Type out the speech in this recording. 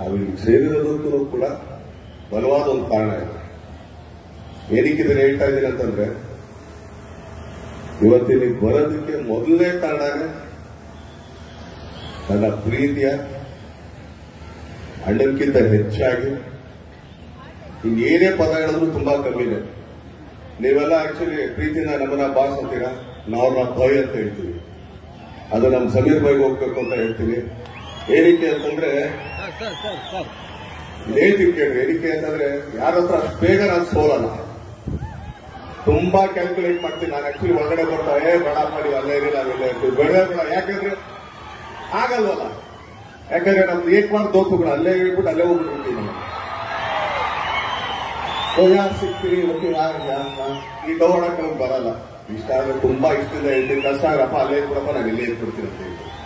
ಅವ್ರಿಗೆ ಸೇರಿರೋದಕ್ಕೂ ಕೂಡ ಬಲವಾದ ಒಂದು ಕಾರಣ ಇದೆ. ಏನಕ್ಕೆ ಇದನ್ನು ಹೇಳ್ತಾ ಇದ್ದೀನಿ ಅಂತಂದ್ರೆ, ಇವತ್ತಿನ ಬರೋದಕ್ಕೆ ಮೊದಲನೇ ಕಾರಣನೇ ನನ್ನ ಪ್ರೀತಿಯ ಅಣ್ಣಕ್ಕಿಂತ ಹೆಚ್ಚಾಗಿ ಇನ್ನೇನೇ ಪದ ಹೇಳಿದ್ರು ತುಂಬಾ ಕಮ್ಮಿನೇ. ನೀವೆಲ್ಲ ಆಕ್ಚುಲಿ ಪ್ರೀತಿನ ನಮ್ಮನ್ನ ಬಾಸ್ ಅಂತೀರಾ ನಾವು ನಮ್ಮ ಭಯ ಅಂತ ಹೇಳ್ತೀವಿ. ಅದು ನಮ್ಮ ಸಮೀರ್ ಬೈಗೆ ಹೋಗ್ಬೇಕು ಅಂತ ಹೇಳ್ತೀವಿ ಏನಕ್ಕೆ ಅಂತಂದ್ರೆ ಹೇಳ್ತೀವಿ ಬೇಡಿಕೆ ಅಂತಂದ್ರೆ ಯಾರ ಹತ್ರ ಅಷ್ಟ್ ಬೇಗ ನಾನು ಸೋಲಲ್ಲ. ತುಂಬಾ ಕ್ಯಾಲ್ಕುಲೇಟ್ ಮಾಡ್ತೀನಿ. ನಾನು ಆಕ್ಚುಲಿ ಒಳಗಡೆ ಬರ್ತಾ, ಏ, ಬೇಡ, ಮಾಡಿ, ಅಲ್ಲೇ ಇರಿ ನಾವಿಲ್ಲ ಇರ್ತೀವಿ. ಬೇಡ. ಯಾಕಂದ್ರೆ ಆಗಲ್ವಲ್ಲ. ಯಾಕಂದ್ರೆ ನಮ್ದು ಏಕ್ ಮಾಡಿ ದೋಪುಗಳು ಅಲ್ಲೇ ಹೇಳ್ಬಿಟ್ಟು ಅಲ್ಲೇ ಓ, ಯಾರು ಸಿಗ್ತೀರಿ? ಓಕೆ, ಯಾರು ಈ ಡೌಡಕ್ಕೆ ನಮ್ಗೆ ಬರಲ್ಲ. ಇಷ್ಟ ಆದ್ರೆ ತುಂಬಾ ಇಷ್ಟದಿಂದ ಹೇಳ್ತೀನಿ ಕಷ್ಟ ಆಗಪ್ಪ ಅಲ್ಲೇ ಇರ್ಬಿಡಪ್ಪ ನಾನು ಇಲ್ಲೇ ಇಟ್ಬಿಡ್ತೀನಿ ಅಂತ ಹೇಳ್ತೀನಿ